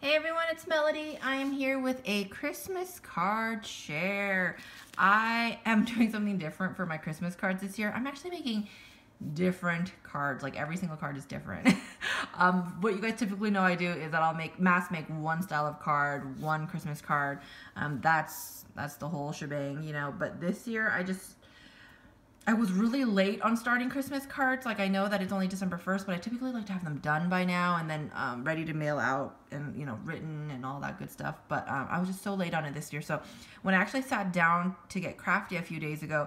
Hey everyone, it's Melody. I am here with a Christmas card share. I am doing something different for my Christmas cards this year. I'm actually making different cards, like every single card is different. um, what you guys typically know I do is that I'll make mass make one style of card, one Christmas card. Um, that's that's the whole shebang, you know. But this year I just I was really late on starting Christmas cards. Like I know that it's only December 1st, but I typically like to have them done by now and then um, ready to mail out and, you know, written and all that good stuff. But um, I was just so late on it this year. So when I actually sat down to get crafty a few days ago,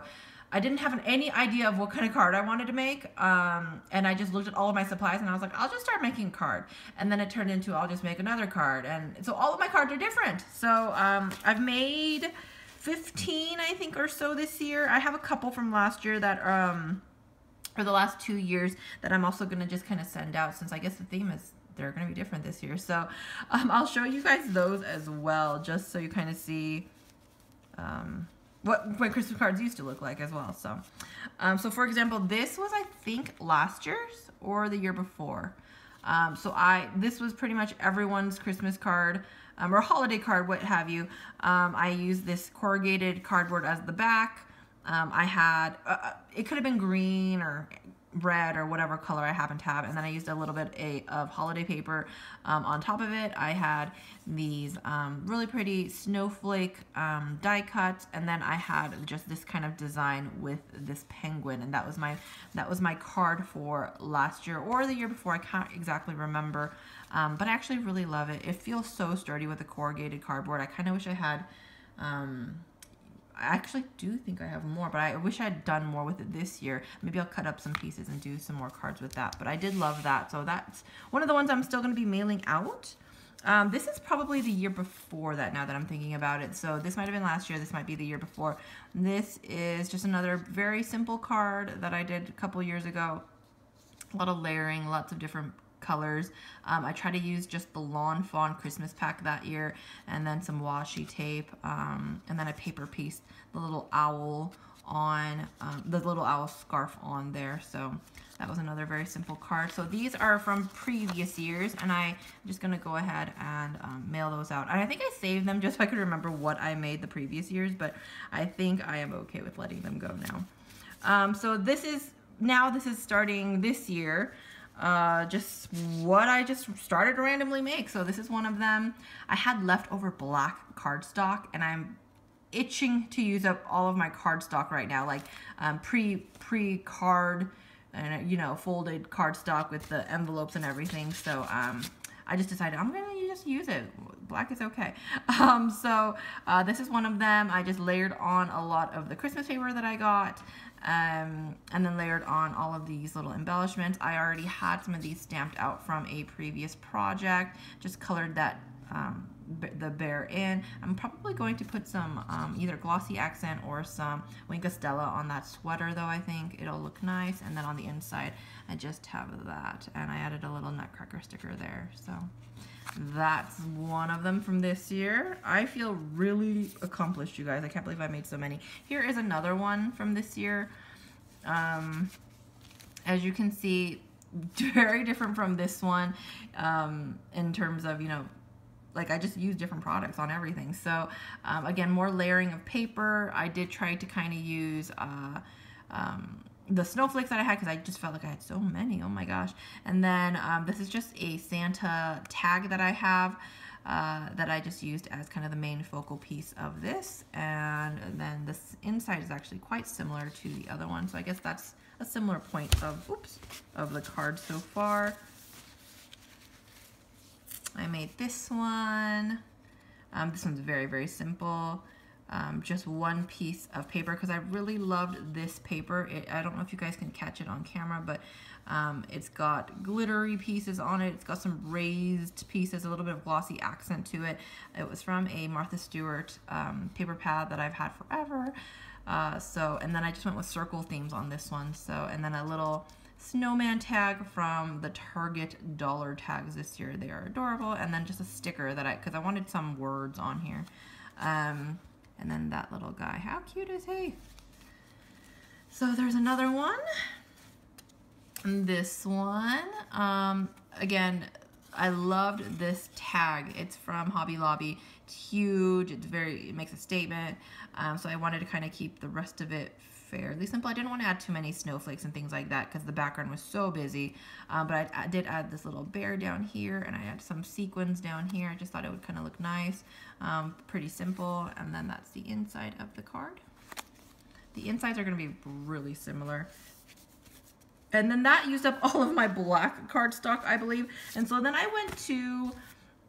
I didn't have any idea of what kind of card I wanted to make. Um, and I just looked at all of my supplies and I was like, I'll just start making a card. And then it turned into, I'll just make another card. And so all of my cards are different. So um, I've made 15, I think, or so this year. I have a couple from last year that, um, or the last two years that I'm also going to just kind of send out since I guess the theme is they're going to be different this year. So um, I'll show you guys those as well, just so you kind of see um, what my Christmas cards used to look like as well. So, um, so for example, this was I think last year's or the year before. Um, so I this was pretty much everyone's Christmas card um, or holiday card, what have you. Um, I used this corrugated cardboard as the back. Um, I had, uh, uh, it could have been green or red or whatever color I happen to have. And then I used a little bit a, of holiday paper um, on top of it. I had these um, really pretty snowflake um, die cuts. And then I had just this kind of design with this penguin. And that was my, that was my card for last year or the year before. I can't exactly remember. Um, but I actually really love it. It feels so sturdy with the corrugated cardboard. I kind of wish I had, um, I actually do think I have more, but I wish I'd done more with it this year. Maybe I'll cut up some pieces and do some more cards with that. But I did love that. So that's one of the ones I'm still going to be mailing out. Um, this is probably the year before that now that I'm thinking about it. So this might have been last year. This might be the year before. This is just another very simple card that I did a couple years ago. A lot of layering, lots of different colors. Um, I try to use just the Lawn Fawn Christmas pack that year and then some washi tape um, and then a paper piece, the little owl on, um, the little owl scarf on there. So that was another very simple card. So these are from previous years and I'm just going to go ahead and um, mail those out. And I think I saved them just so I could remember what I made the previous years, but I think I am okay with letting them go now. Um, so this is, now this is starting this year uh, just what I just started to randomly make. So this is one of them. I had leftover black cardstock and I'm itching to use up all of my cardstock right now, like um, pre pre card and you know folded cardstock with the envelopes and everything. So um, I just decided I'm gonna just use it. Black is okay. Um, so uh, this is one of them. I just layered on a lot of the Christmas paper that I got um, and then layered on all of these little embellishments. I already had some of these stamped out from a previous project, just colored that um, the bear in. I'm probably going to put some um, either glossy accent or some Wink Stella on that sweater though I think it'll look nice and then on the inside I just have that and I added a little nutcracker sticker there so that's one of them from this year. I feel really accomplished, you guys. I can't believe I made so many. Here is another one from this year. Um, as you can see, very different from this one um, in terms of, you know, like I just use different products on everything. So um, again, more layering of paper. I did try to kind of use uh, um, the snowflakes that I had because I just felt like I had so many. Oh my gosh. And then um, this is just a Santa tag that I have uh, that I just used as kind of the main focal piece of this. And then this inside is actually quite similar to the other one. So I guess that's a similar point of, oops, of the card so far. I made this one. Um, this one's very, very simple um, just one piece of paper because I really loved this paper. It, I don't know if you guys can catch it on camera, but um, it's got glittery pieces on it. It's got some raised pieces, a little bit of glossy accent to it. It was from a Martha Stewart um, paper pad that I've had forever. Uh, so, and then I just went with circle themes on this one. So, and then a little snowman tag from the Target dollar tags this year. They are adorable. And then just a sticker that I, because I wanted some words on here. Um, and then that little guy. How cute is he? So there's another one. And this one, um, again, I loved this tag. It's from Hobby Lobby. It's huge. It's very, it makes a statement. Um, so I wanted to kind of keep the rest of it fairly simple. I didn't want to add too many snowflakes and things like that because the background was so busy. Um, but I, I, did add this little bear down here and I had some sequins down here. I just thought it would kind of look nice. Um, pretty simple. And then that's the inside of the card. The insides are going to be really similar. And then that used up all of my black cardstock, I believe. And so then I went to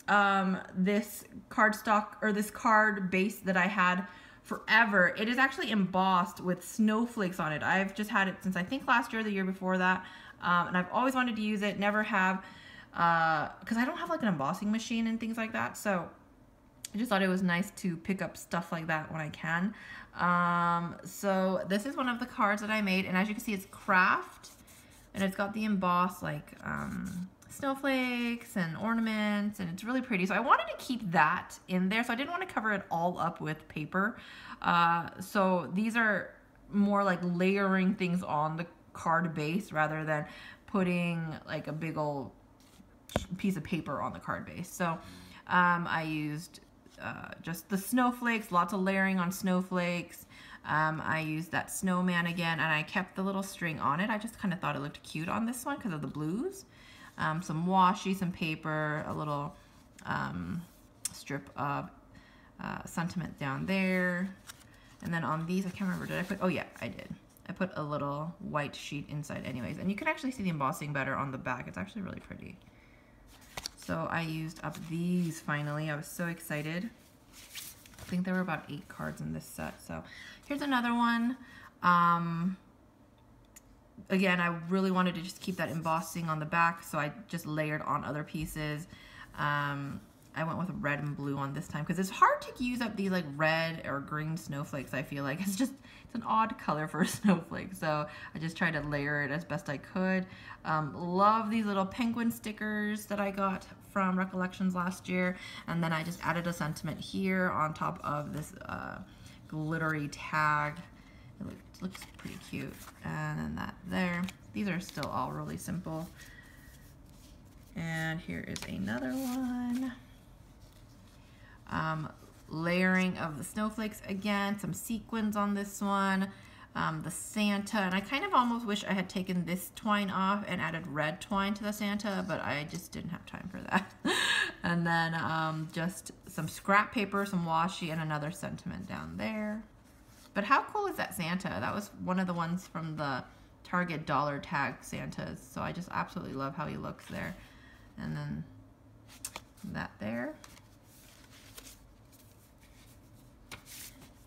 um, this cardstock or this card base that I had forever. It is actually embossed with snowflakes on it. I've just had it since I think last year the year before that. Um, and I've always wanted to use it, never have, because uh, I don't have like an embossing machine and things like that. So I just thought it was nice to pick up stuff like that when I can. Um, so this is one of the cards that I made. And as you can see, it's kraft and it's got the embossed like um, snowflakes and ornaments and it's really pretty. So I wanted to keep that in there. So I didn't want to cover it all up with paper. Uh, so these are more like layering things on the card base rather than putting like a big old piece of paper on the card base. So um, I used uh, just the snowflakes, lots of layering on snowflakes. Um, I used that snowman again and I kept the little string on it. I just kind of thought it looked cute on this one because of the blues. Um, some washi, some paper, a little um, strip of uh, sentiment down there. And then on these, I can't remember, did I put, oh yeah, I did. I put a little white sheet inside anyways. And you can actually see the embossing better on the back. It's actually really pretty. So I used up these finally. I was so excited. I think there were about eight cards in this set. So here's another one. Um, again, I really wanted to just keep that embossing on the back, so I just layered on other pieces. Um, I went with red and blue on this time because it's hard to use up these like red or green snowflakes. I feel like it's just it's an odd color for a snowflake. So I just tried to layer it as best I could. Um, love these little penguin stickers that I got from Recollections last year. And then I just added a sentiment here on top of this uh, glittery tag. It looks, pretty cute. And then that there. These are still all really simple. And here is another one. Um, layering of the snowflakes again, some sequins on this one, um, the Santa, and I kind of almost wish I had taken this twine off and added red twine to the Santa, but I just didn't have time for that. and then um, just some scrap paper, some washi, and another sentiment down there. But how cool is that Santa? That was one of the ones from the Target dollar tag Santas. So I just absolutely love how he looks there. And then that there.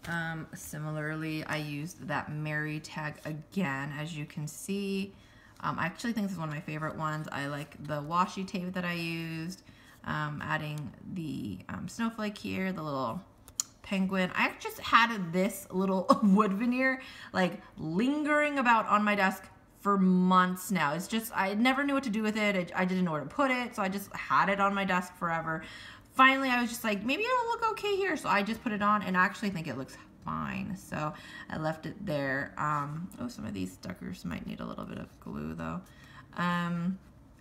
Um, similarly, I used that Mary tag again, as you can see. Um, I actually think this is one of my favorite ones. I like the washi tape that I used, um, adding the um, snowflake here, the little penguin. I just had this little wood veneer like lingering about on my desk for months now. It's just, I never knew what to do with it. I, I didn't know where to put it. So I just had it on my desk forever. Finally, I was just like, maybe it'll look okay here. So I just put it on and I actually think it looks fine. So I left it there. Um, oh, some of these stickers might need a little bit of glue though. Um,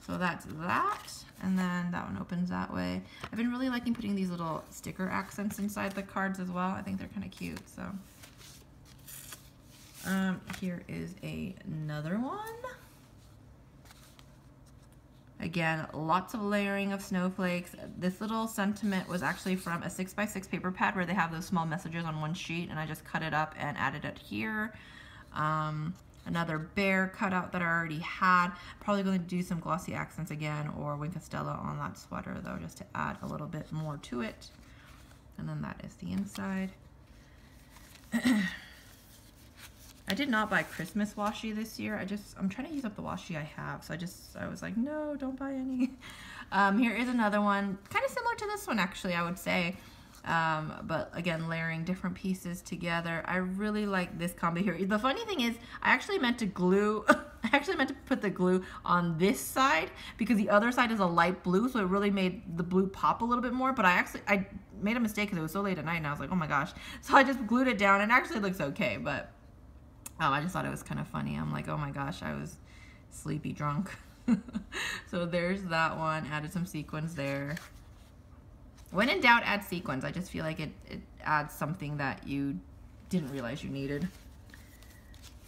so that's that. And then that one opens that way. I've been really liking putting these little sticker accents inside the cards as well. I think they're kind of cute. So um, here is a, another one. Again, lots of layering of snowflakes. This little sentiment was actually from a six by six paper pad where they have those small messages on one sheet and I just cut it up and added it here. Um, another bear cutout that I already had. Probably going to do some glossy accents again or Wink of Stella on that sweater though, just to add a little bit more to it. And then that is the inside. I did not buy Christmas washi this year. I just, I'm trying to use up the washi I have. So I just, I was like, no, don't buy any. Um, here is another one, kind of similar to this one actually, I would say. Um, but again, layering different pieces together. I really like this combo here. The funny thing is, I actually meant to glue, I actually meant to put the glue on this side because the other side is a light blue, so it really made the blue pop a little bit more, but I actually, I made a mistake because it was so late at night and I was like, oh my gosh. So I just glued it down and actually looks okay, but um, I just thought it was kind of funny. I'm like, oh my gosh, I was sleepy drunk. so there's that one. Added some sequins there. When in doubt, add sequins. I just feel like it, it adds something that you didn't realize you needed.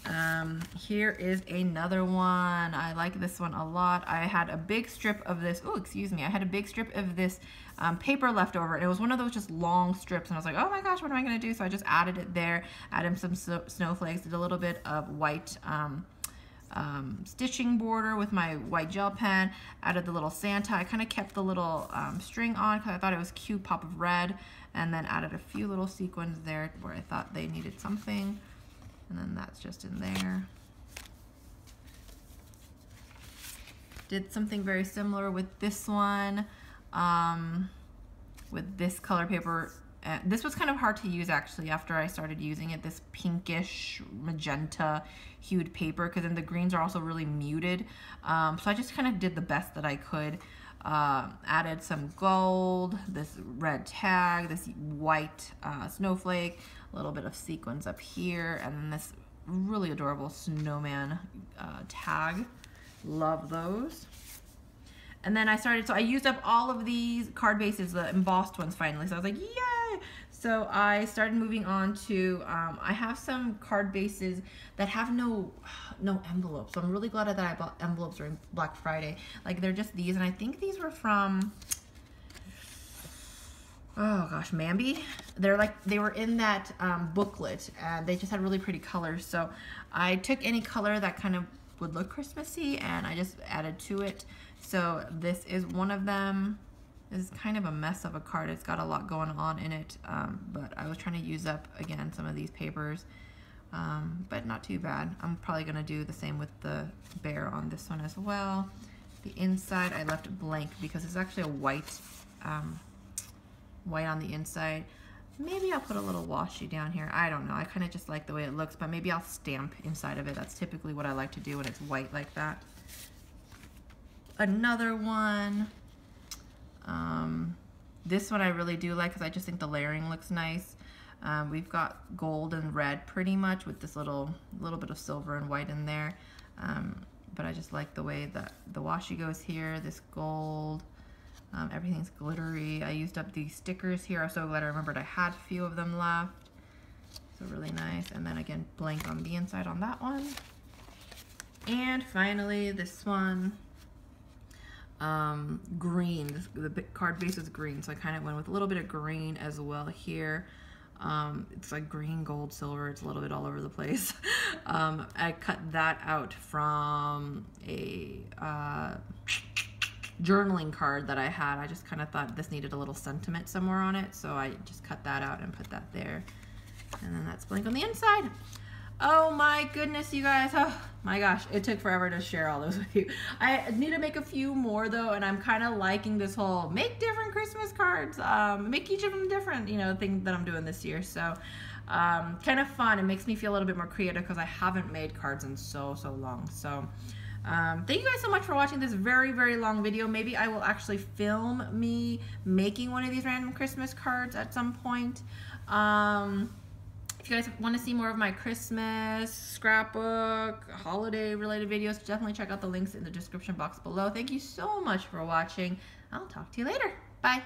Um, here is another one. I like this one a lot. I had a big strip of this. Oh, excuse me. I had a big strip of this um, paper left over. And it was one of those just long strips. And I was like, oh my gosh, what am I going to do? So I just added it there. Added some snowflakes. Did a little bit of white um, um, stitching border with my white gel pen. Added the little Santa. I kind of kept the little um, string on because I thought it was cute pop of red. And then added a few little sequins there where I thought they needed something and then that's just in there. Did something very similar with this one, um, with this color paper. Uh, this was kind of hard to use actually after I started using it, this pinkish magenta hued paper, because then the greens are also really muted. Um, so I just kind of did the best that I could. Uh, added some gold, this red tag, this white uh, snowflake, a little bit of sequins up here, and then this really adorable snowman uh, tag. Love those. And then I started, so I used up all of these card bases, the embossed ones finally. So I was like, yay! So I started moving on to, um, I have some card bases that have no no envelopes. So I'm really glad that I bought envelopes during Black Friday. Like they're just these, and I think these were from, oh gosh, Mambi. They're like, they were in that um, booklet and they just had really pretty colors. So I took any color that kind of would look Christmassy and I just added to it. So this is one of them. Is kind of a mess of a card. It's got a lot going on in it, um, but I was trying to use up, again, some of these papers, um, but not too bad. I'm probably going to do the same with the bear on this one as well. The inside I left blank because it's actually a white um, white on the inside. Maybe I'll put a little washi down here. I don't know. I kind of just like the way it looks, but maybe I'll stamp inside of it. That's typically what I like to do when it's white like that. Another one. Um, this one I really do like because I just think the layering looks nice. Um, we've got gold and red pretty much with this little little bit of silver and white in there. Um, but I just like the way that the washi goes here, this gold, um, everything's glittery. I used up these stickers here. I'm so glad I remembered I had a few of them left. So really nice. And then again, blank on the inside on that one. And finally, this one, um, green. The card base is green, so I kind of went with a little bit of green as well here. Um, it's like green, gold, silver. It's a little bit all over the place. um, I cut that out from a uh, journaling card that I had. I just kind of thought this needed a little sentiment somewhere on it, so I just cut that out and put that there. And then that's blank on the inside. Oh my goodness, you guys. Oh my gosh, it took forever to share all those with you. I need to make a few more though, and I'm kind of liking this whole make different Christmas cards, um, make each of them different, you know, thing that I'm doing this year. So um, kind of fun. It makes me feel a little bit more creative because I haven't made cards in so, so long. So um, thank you guys so much for watching this very, very long video. Maybe I will actually film me making one of these random Christmas cards at some point. Um, if you guys want to see more of my Christmas, scrapbook, holiday related videos, definitely check out the links in the description box below. Thank you so much for watching. I'll talk to you later. Bye.